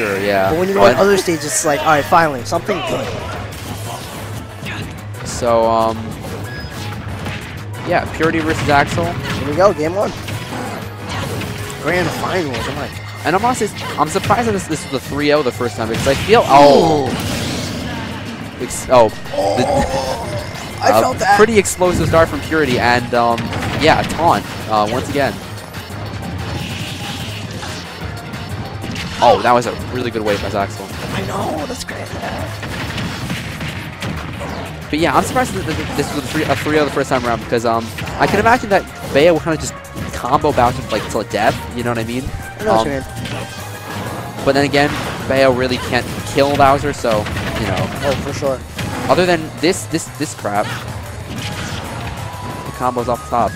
sure, yeah. But when you go on other stages, it's like, all right, finally, something good. So, um, yeah, Purity versus Zaxel. Here we go, game one. Grand finals. Oh my god. And I'm honestly, I'm surprised that this, this is the 3-0 the first time because I feel, oh, ex oh, the, I felt that. pretty explosive start from Purity and, um, yeah, taunt uh, once again. Oh, that was a really good wave by Zaxel. I know, that's great. But yeah, I'm surprised that this was a 3 a 3 the first time around because um I can imagine that Bea would kind of just combo Bowser like till death. You know what I mean? I know what you Um, mean. But then again, Bea really can't kill Bowser, so you know. Oh, for sure. Other than this this this crap, the combos off the top.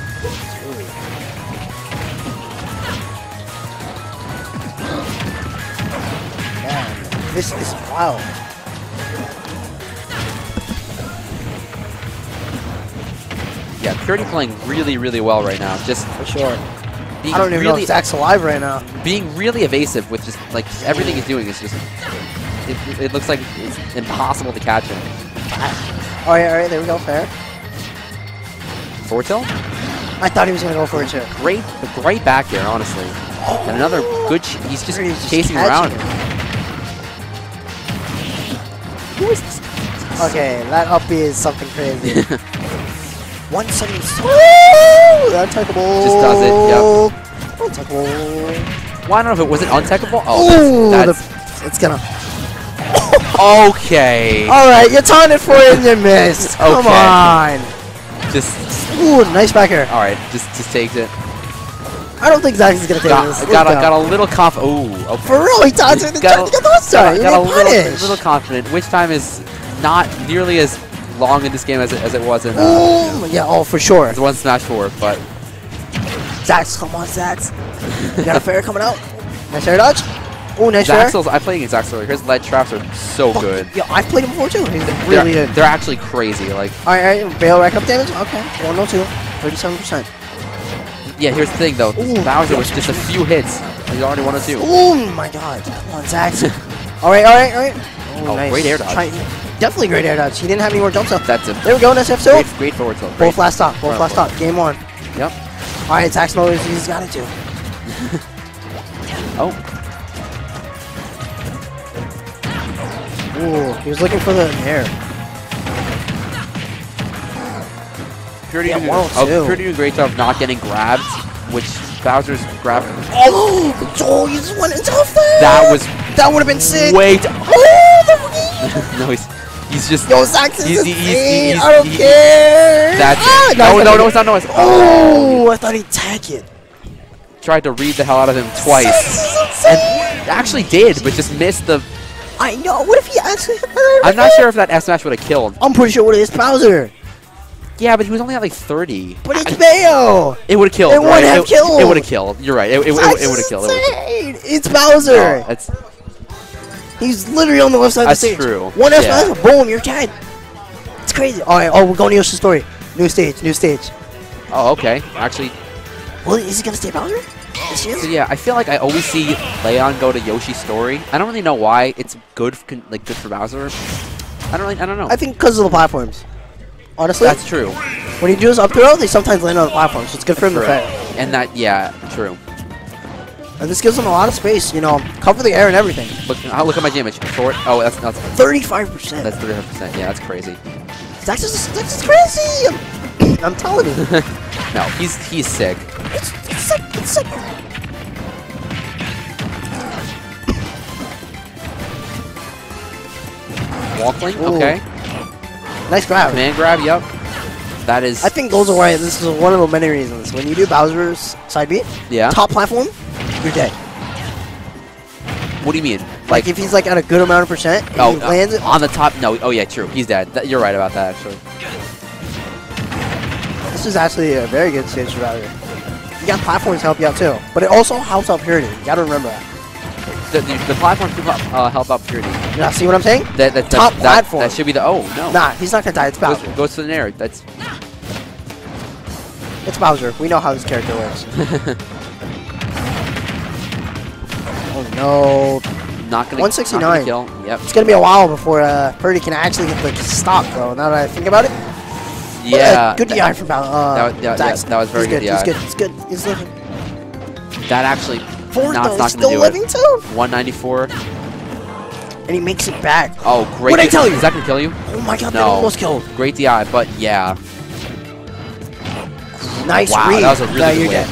This is wild. Yeah, Purity playing really really well right now. Just For sure. I don't even know really if Zach's alive right now. being really evasive with just like just everything he's doing is just. It, it looks like it's impossible to catch him. All right, all right, there we go, fair. Forward tilt? I thought he was gonna go for it too. great, great back there, honestly. And another good. He's just He's just chasing around. him. Okay, that up is something crazy. 170. Woo! Untouchable. Just does it, Untouchable. Well, I don't know if it was it untechable. Oh, Ooh, that's, the, it's gonna. okay. All right, you're taunted for it and you missed. Come Okay. on. Just Ooh, nice back air. all right. Just just takes it. I don't think Zach is gonna take Got this. got a, got a little conf. Ooh, okay. For real, he taunted. He Got tried a- to get the one got, got a little, little confident. Which time is not nearly as long in this game as it, as it was in uh, Ooh, yeah, oh, for sure. as one Smash Four, but Zax, come on, Zax. You got a fair coming out. Nice air dodge. Oh, nice. Zaxel's. I play against Zaxel. His ledge traps are so Fuck, good. Yeah, I've played him before too. He's They're, really good. they're actually crazy. Like Alright, alright, bail rack up damage? Okay, 102, 37%. Yeah, here's the thing though. Ooh, Bowser was just a few hits. He's already one or two. Oh my god, come on, Zax. alright, alright, alright. Oh, great air dodge. Try- definitely great air dodge. He didn't have any more jumps up. That's a There we go, nice F2. great, great forward tilt. Great. Both last stop, both last stop. Game one. Yep. Alright, Zax knows he's got it too. Oh, Ooh, he was looking for the air. Purity Yeah, doing, 102. oh, doing a great job of not getting grabbed, which Bowser's grab. Oh, oh, he just went into a. That was That would have been sick. Wait. Oh, the no, he's he's just. Yo, is He's- he's- insane. he's- I don't he- care. That's ah, it. No, it's no, not no, it's not noise. Oh, I thought he'd tag it. Tried to read the hell out of him twice, and actually did, but just missed the. I know. What if he actually? I'm not sure if that S smash would have killed. I'm pretty sure it is Bowser, Yeah, but he was only at like 30. but it's Bayo. It would have killed. It would have it, killed. It would have killed. You're right. It, it, it, it would have killed. It. It's Bowser. Oh, that's He's literally on the left side That's of the stage. true. One F Yeah. boom, you're dead. It's crazy. All right. Oh, we're going to Yoshi's story. New stage. New stage. oh okay. Actually, Well, is he gonna stay Bowser? So yeah, I feel like I always see Leon go to Yoshi's story. I don't really know why it's good, for, like good for Bowser. I don't really, I don't know. I think because of the platforms. Honestly, That's true. when he does up throw, they sometimes land on the platforms, so it's good for him True. to fail. And that, yeah, true. And this gives him a lot of space, you know, cover the air and everything. Look, I'll look at my damage. Short. Oh, that's that's 35%. that's 300. percent Yeah, that's crazy. That's is, Zax is crazy! I'm, I'm telling you. No, he's he's sick. It's, it's sick, it's sick. Ooh. Okay. Nice grab. Man grab. Yep. That is. I think those are why this is one of the many reasons. When you do Bowser's side B, Yeah. top platform, you're dead. What do you mean? Like, if he's like at a good amount of percent, and Oh, he uh, lands it, on the top. No. Oh yeah, true. He's dead. That, you're right about that actually. this is actually a very good stage for Bowser. You got platforms to help you out too, but it also helps out Purity. You gotta remember that. The, the, the platforms uh, help out purity. Yeah, see what I'm saying? That, that, Top that, that, platform. that should be the. Oh no. Nah, he's not gonna die. It's Goes, Bowser. goes to the nair. That's It's Bowser. We know how this character works. oh no. Not gonna. 169. Not gonna kill. Yep. It's gonna be a while before uh, Purity can actually get the stop though. Now that I think about it. Uh, Yeah. good DI from Bal- uh, that was- yeah, yeah, that was very he's good DI. good. He's good. He's living. That actually. Fourth No, though. not still do it. living too. 194. And he makes it back. Oh, great. What'd I tell you? Is that gonna kill you? Oh my god, that No. almost killed. Great DI, but yeah. Nice Wow, read. that was a really good win. dead.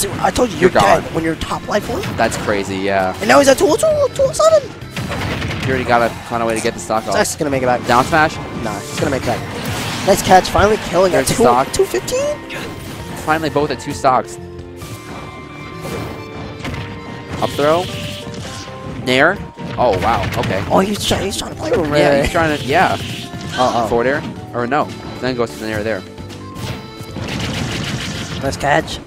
See, I told you You're you're, dead when you're top life one. That's crazy. Yeah. And now he's at 202, 207. You already gotta find a way to get the stock off. Is gonna make it back. Down smash. Nah, he's gonna make back. Nice catch, finally killing at two, stock. 215. Finally, both at two stocks. Up throw. Nair. Oh wow. Okay. Oh, he's, try- he's trying to play with him. Yeah, he's trying to. Yeah. Uh-oh. Forward air. Or no. Then goes to the Nair there. Nice catch.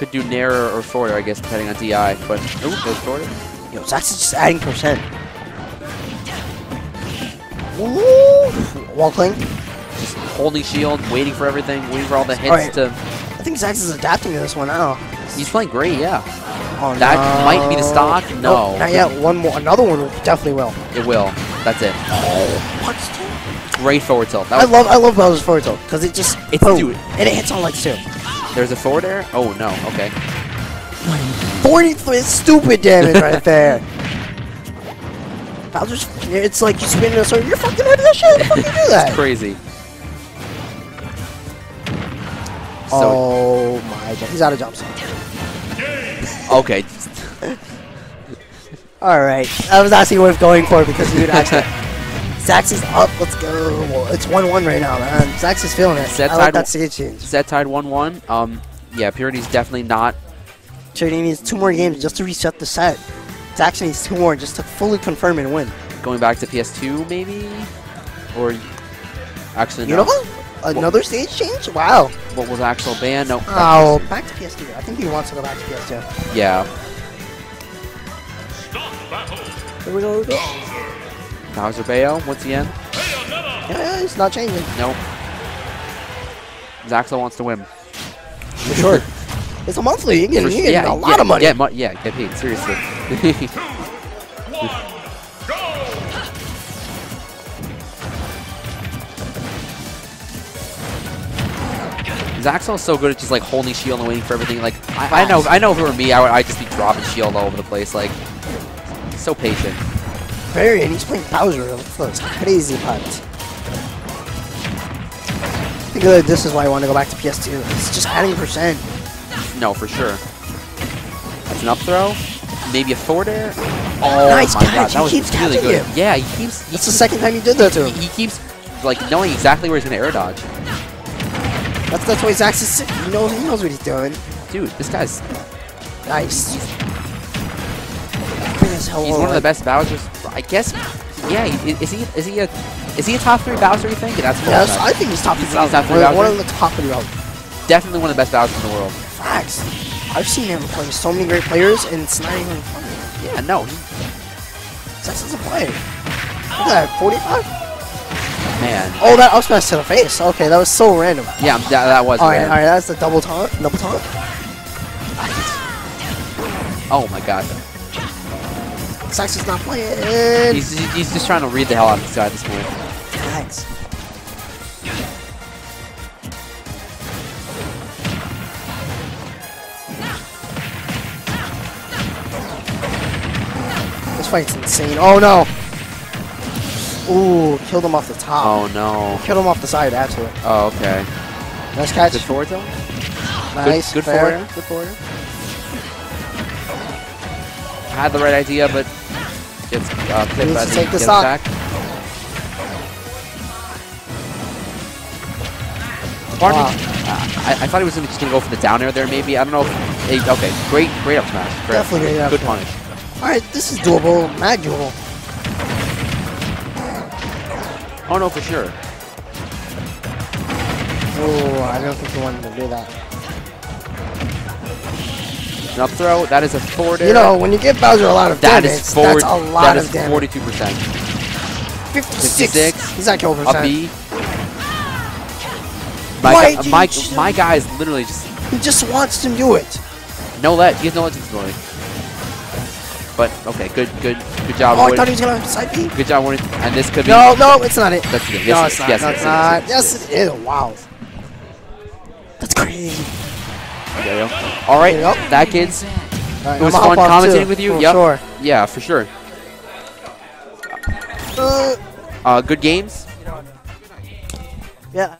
Could do Nair or, air, I guess, depending on DI. But ooh, goes forward. Yo, Zax is just adding percent. Ooh. Wall cling. Just holding shield, waiting for everything, waiting for all the hits Alright. to. I think Zax is adapting to this one now. He's playing great. Yeah. Oh, That no. might be the stock? No. Nope, not yet. One more. Another one definitely will. It will. That's it. Oh, punch tilt. Great forward tilt. I love I love Bowser's forward tilt because it just It's- boom, dude. and it hits on legs too. There's a forward air. Oh no. Okay. 43 stupid damage right there. Bowser's it's like you spin in a circle. You're fucking out of that shit. How the fuck you do that? Crazy. Oh so oh my god, he's out of jumps. okay. All right, that was actually worth going for because he would actually. Zax is up. Let's go. It's one-one right now, man. Zax is feeling it. Set I like that one- stage change. Set tied one one. Um. Yeah. Purity's definitely not. Purity needs two more games just to reset the set. Zax needs two more just to fully confirm and win. going back to PS2 maybe, or actually You no. know what? Another stage change? Wow. What was the actual ban? No. Oh, back to PS2. I think he wants to go back to PS2. Yeah. Here we go. Here we go. Bowser Bayo once again. Yeah, yeah, it's not changing. Nope. Zaxel wants to win. For sure. it's a monthly. You get, you get yeah, a lot yeah, of money. Yeah, yeah, get paid seriously. Zaxel's so good at just like holding shield and waiting for everything. Like I, I know, I know if it were me, I would I'd just be dropping shield all over the place. Like so patient. Very, and he's playing Bowser. At those crazy putts. I think that this is why I want to go back to PS2. It's just adding percent. No, for sure. That's an up throw. Maybe a forward air. Oh Nice my god, that He was keeps really catching good. him. Yeah, he keeps. He That's the second time you did that to he, him. he keeps like knowing exactly where he's gonna air dodge. That's that's why Zax is sick. He knows he knows what he's doing. Dude, this guy's Nice. Bring he's one of the best Bowser's. I guess. Yeah, is he is he a is he a top three Bowser? You think? That's Yes, I'm think he's top three. he's top three One, one Bowser? of the top three. Bowser. definitely one of the best Bowsers in the world. Facts. I've seen him play so many great players, and it's not even funny. Yeah, no, he, Zax doesn't play. Look at that, 45? man. Oh, that up smash to the face. Okay, that was so random. Yeah, that, that was. All right, random. all right, that's the double taunt. Double taunt. Oh my god. Zax is not playing. He's, he's just trying to read the hell out of this guy at this point. Zax. This fight's insane. Oh no! Ooh, killed him off the top. Oh no. Killed him off the side, actually. Oh okay. Nice catch. Good forward tilt. nice. Good, good forward. Good forward. Had the right idea, but gets uh, clipped by the take the get back. Part of Wow. me- I, I thought he was just going to go for the down air there, maybe. I don't know. If, okay, great, great up smash. Great. Definitely great up Good smash. punish. Alright, this is doable. Mad doable. Oh no, for sure. Oh, I don't think he wanted to do that. An up throw, that is a forward air. You know, when you give Bowser a lot of that damage, is forward, that's a lot that of damage. 42%. 56. 56. He's not killed percent. Up B. My, uh, my, my guy is literally just... He just wants to do it. No let. He has no let ability. But, okay, good good, good job, Oh, I thought he was going to side B. Good job, Warden. And this could be... No, no, it's not it. That's it. Yes, no, it's yes, not. Yes, no, it's, not. Yes, it is. Wow. That's crazy. There you go. All right, that kids. Right, it was fun commentating too, with you. For yep. sure. Yeah, for sure. Uh, uh good games. Yeah.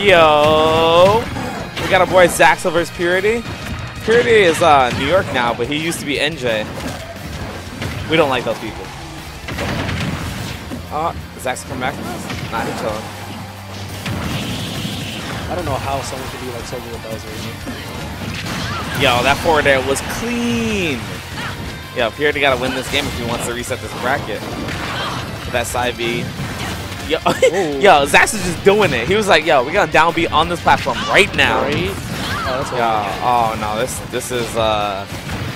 Yo, we got our boy Zaxel versus Purity. Purity is uh, New York now, but he used to be NJ. We don't like those people. Uh, is Zaxel come back from us? Nah, chilling. I don't know how someone could be like so good with Bowser. Yo, that forward air was clean. Yo, Purity got to win this game if he wants to reset this bracket. That side B. Yo, yo, Zax is just doing it. He was like, yo, we got to down B on this platform right now. Right? Oh, Yeah. Oh no, this this is uh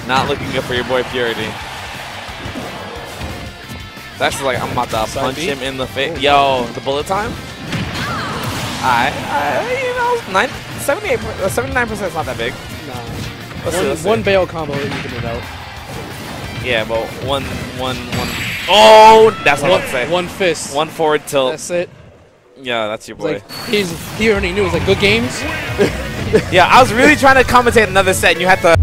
not looking good for your boy Purity. That's like I'm about to Side punch him in the face. Yo, the bullet time. I, I you know, nine, 78, uh, 79 percent is not that big. Nah. Let's one, see. one bail combo that you can do out. Yeah, but one, one, one. Oh, that's what I One, was say. one fist. One forward tilt. That's it. yeah, that's your boy. like he's he already knew. It was like good games. yeah, I was really trying to commentate another set, and you had to.